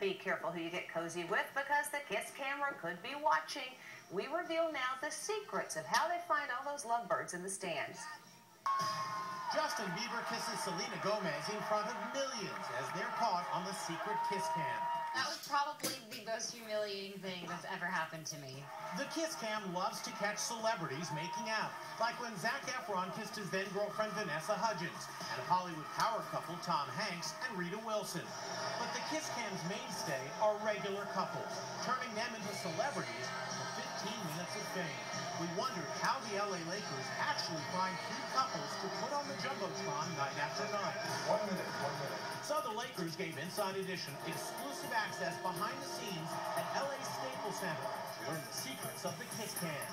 Be careful who you get cozy with because the Kiss camera could be watching. We reveal now the secrets of how they find all those lovebirds in the stands. Justin Bieber kisses Selena Gomez in front of millions as they're caught on the secret kiss cam. That was probably the most humiliating thing that's ever happened to me. The kiss cam loves to catch celebrities making out, like when Zac Efron kissed his then girlfriend Vanessa Hudgens, and Hollywood power couple Tom Hanks and Rita Wilson. But the kiss cam's mainstay are regular couples, turning them into celebrities for 15 minutes of fame. We wondered how the LA Lakers actually find cute couples to put on the Jumbotron night after night. One minute, one minute. So the Lakers gave Inside Edition exclusive access behind the scenes at LA's Staples Center to learn the secrets of the Kiss Cam.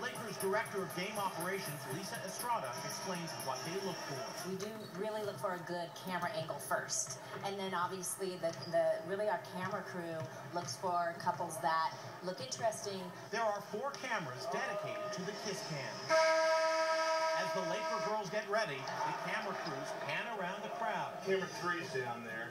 Lakers Director of Game Operations, Lisa Estrada, explains what they look for. We do really look for a good camera angle first. And then obviously the, the really our camera crew looks for couples that look interesting. There are four cameras dedicated to the Kiss Cam. As the Laker girls get ready, the camera crews pan around the crowd. Camera three's down there.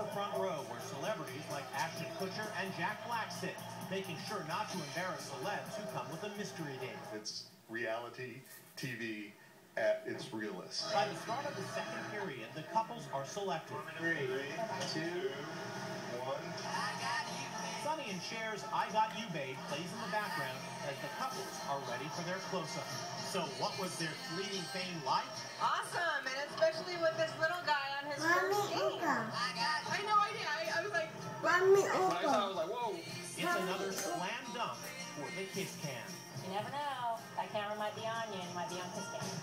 The front row where celebrities like Ashton Kutcher and Jack Black sit, making sure not to embarrass celebs who come with a mystery date. It's reality TV at its realest. By the start of the second period, the couples are selected. Three, two, one. Sonny and Cher's I Got You Babe plays in the background as the couples are ready for their close-up. So what was their fleeting fame like? Awesome, and especially with this little guy on his ah. When I saw it, I was like, whoa. It's another slam dunk for the Kiss Cam. You never know. That camera might be on you and it might be on his camera.